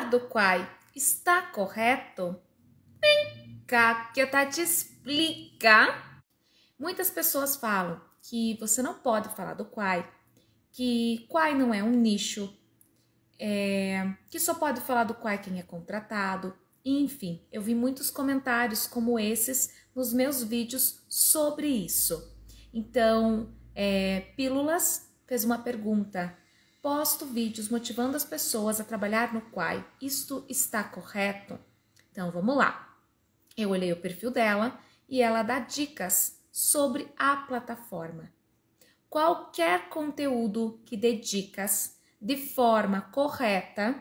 Falar do Quai está correto? Vem cá que a Tati explica. Muitas pessoas falam que você não pode falar do Quai, que Quai não é um nicho, é, que só pode falar do Quai quem é contratado. Enfim, eu vi muitos comentários como esses nos meus vídeos sobre isso. Então, é, Pílulas fez uma pergunta. Posto vídeos motivando as pessoas a trabalhar no Quai. Isto está correto? Então, vamos lá. Eu olhei o perfil dela e ela dá dicas sobre a plataforma. Qualquer conteúdo que dê dicas de forma correta,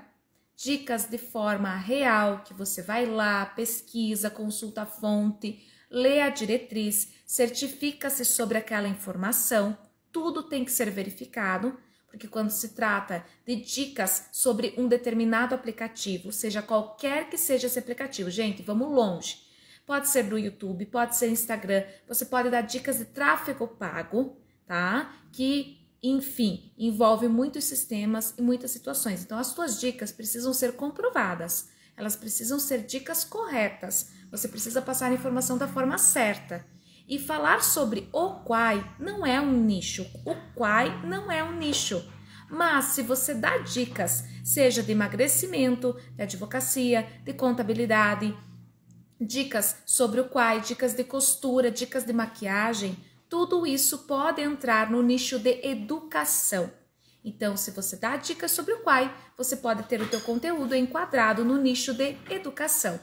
dicas de forma real, que você vai lá, pesquisa, consulta a fonte, lê a diretriz, certifica-se sobre aquela informação, tudo tem que ser verificado, porque quando se trata de dicas sobre um determinado aplicativo, seja qualquer que seja esse aplicativo, gente, vamos longe. Pode ser no YouTube, pode ser Instagram, você pode dar dicas de tráfego pago, tá? Que, enfim, envolve muitos sistemas e muitas situações. Então, as suas dicas precisam ser comprovadas, elas precisam ser dicas corretas. Você precisa passar a informação da forma certa. E falar sobre o Quai não é um nicho. O Quai não é um nicho. Mas se você dá dicas, seja de emagrecimento, de advocacia, de contabilidade, dicas sobre o Quai, dicas de costura, dicas de maquiagem, tudo isso pode entrar no nicho de educação. Então, se você dá dicas sobre o Quai, você pode ter o teu conteúdo enquadrado no nicho de educação.